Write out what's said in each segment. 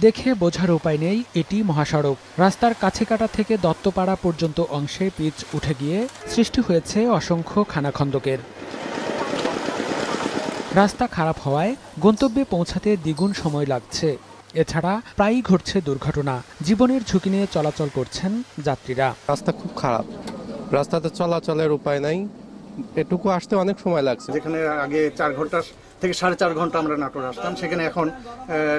দেখে বোঝার উপায় নেই এটি মহাসড়ক। রাস্তার কাছে কাটা থেকে দত্তপাড়া পর্যন্ত অংশে পিচ উঠে গিয়ে সৃষ্টি হয়েছে অসংখ্য খানাখন্দকের। রাস্তা খারাপ হওয়ায় গন্তব্যে পৌঁছাতে দ্বিগুণ সময় লাগছে। এছাড়া প্রায়ই ঘটছে দুর্ঘটনা। জীবনের ঝুঁকি নিয়ে চলাচল করছেন যাত্রীরা। রাস্তা খুব খারাপ। রাস্তাতে চলাচলের উপায় নাই। এটুকু আসতে অনেক সময় লাগছে। যেখানে আগে চার ঘণ্টা থেকে সাড়ে চার ঘণ্টা আমরা নাটোর আসতাম। সেখানে এখন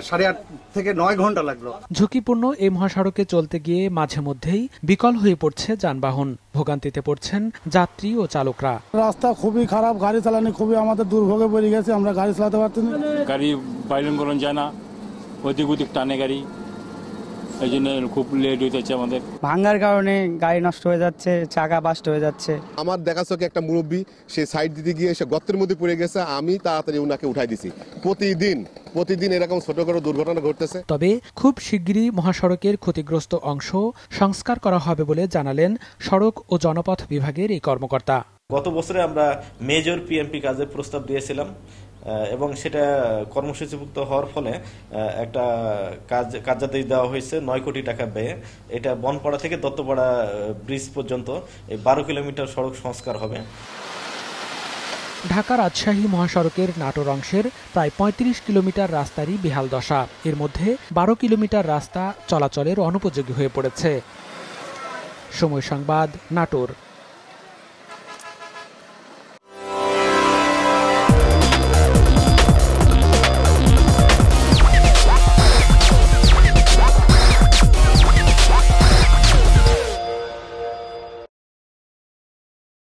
সাড়ে আট থেকে নয় ঘণ্টা লাগল। ঝুঁকিপূর্ণ এই মহাসড়কে চলতে গিয়ে মাঝে মধ্যেই বিকল হয়ে পড়ছে যানবাহন। ভোগান্তিতে পড়ছেন যাত্রী ও চালকরা। রাস্তা খুবই খারাপ গাড়ি চালানো খুবই আমাদের দুর্ভোগে পড়ে গেছে আমরা গাড়ি চালাতে পারতাম না গাড়ি বাইরে বলুন যায় না ওদিক ওদিক টানে গাড়ি। এই জন্য খুব লেট হইতেছে আমাদের। ভাঙ্গার কারণে গাড়ি নষ্ট হয়ে যাচ্ছে চাকা বাস্ট হয়ে যাচ্ছে। আমার দেখা চোখে একটা মুরব্বী সে সাইড দিতে গিয়ে সে গর্তের মধ্যে পড়ে গেছে আমি তাড়াতাড়ি ওনাকে উঠাই দিছি। প্রতিদিন প্রতিদিন এরকম ছোটখাটো দুর্ঘটনা ঘটতেছে। তবে খুব শিগগিরই মহাসড়কের ক্ষতিগ্রস্ত অংশ সংস্কার করা হবে বলে জানালেন সড়ক ও জনপথ বিভাগের এই কর্মকর্তা। গত বছরে আমরা মেজর পিএমপি কাজের প্রস্তাব দিয়েছিলাম। এবং সেটা কর্মসূচিভুক্ত হওয়ার ফলে একটা কাজ, কার্যাদেশ দেওয়া হয়েছে নয় কোটি টাকা ব্যয়ে। এটা বনপাড়া থেকে দত্তপাড়া ব্রিজ পর্যন্ত এই বারো কিলোমিটার সড়ক সংস্কার হবে। ঢাকা রাজশাহী মহাসড়কের নাটোর অংশের প্রায় ৩৫ কিলোমিটার রাস্তারই বেহাল দশা। এর মধ্যে বারো কিলোমিটার রাস্তা চলাচলের অনুপযোগী হয়ে পড়েছে। সময় সংবাদ, নাটোর।